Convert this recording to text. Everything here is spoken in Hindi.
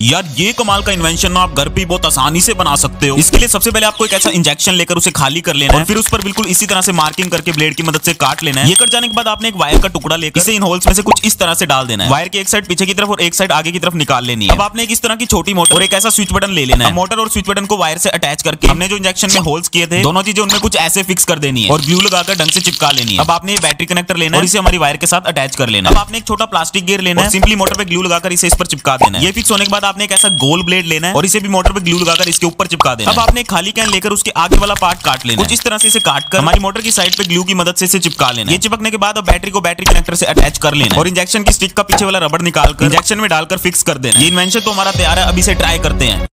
यार ये कमाल का इन्वेंशन ना आप घर पे बहुत आसानी से बना सकते हो। इसके लिए सबसे पहले आपको एक ऐसा इंजेक्शन लेकर उसे खाली कर लेना है। और फिर उस पर बिल्कुल इसी तरह से मार्किंग करके ब्लेड की मदद से काट लेना है। ये कर जाने के बाद आपने एक वायर का टुकड़ा लेकर इसे इन होल्स में से कुछ इस तरह से डाल देना है। वायर की एक साइड पीछे की तरफ़ और एक साइड आगे की तरफ़ निकाल लेनी है। अब आपने एक इस तरह की छोटी मोटर और एक ऐसा स्विच बटन ले लेना है। मोटर और स्विच बटन को वायर से अटैच करके हमने जो इंजेक्शन में होल्स किए थे दोनों चीज़ें उनमें कुछ ऐसे फिक्स कर देनी है। और ग्लू लगाकर ढंग से चिपका लेनी है। अब आपने ये बैटरी कनेक्टर लेना है। और इसे हमारी वायर के साथ अटैच कर लेना अब आपने एक छोटा प्लास्टिक गेयर लेना है। सिंपली मोटर पर ग्लू लगाकर इसे इस पर चिपका देना है। ये फिक्स होने के बाद आपने एक ऐसा गोल ब्लेड लेना है और इसे भी मोटर पर ग्लू लगाकर इसके ऊपर चिपका देना अब आपने खाली कैन लेकर उसके आगे वाला पार्ट काट लेना कुछ इस तरह से इसे काट कर हमारी मोटर की साइड पे ग्लू की मदद से इसे चिपका लेना ये चिपकने के बाद अब बैटरी को बैटरी कनेक्टर से अटैच कर लेना और इंजेक्शन की स्टिक का पीछे वाला रबड़ निकाल कर इंजेक्शन में डालकर फिक्स कर देना ये इन्वेंशन तो हमारा तैयार है अभी इसे ट्राई करते हैं।